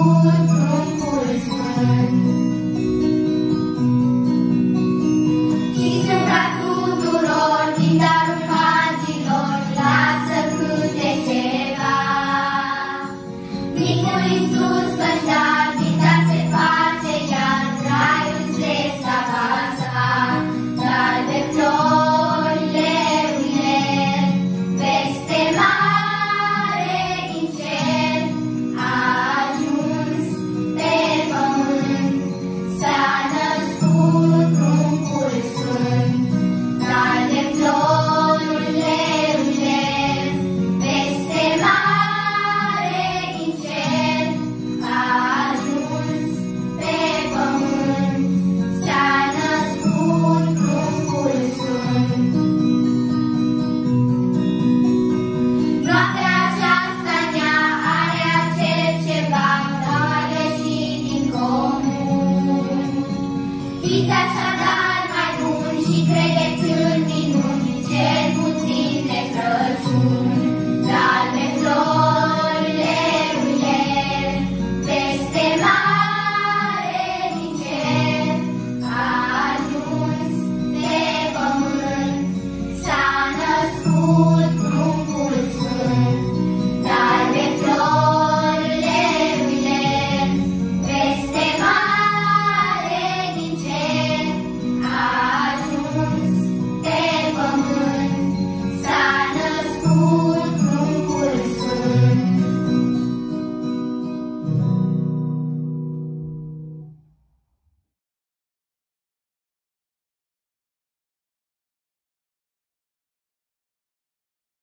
Oh. tu.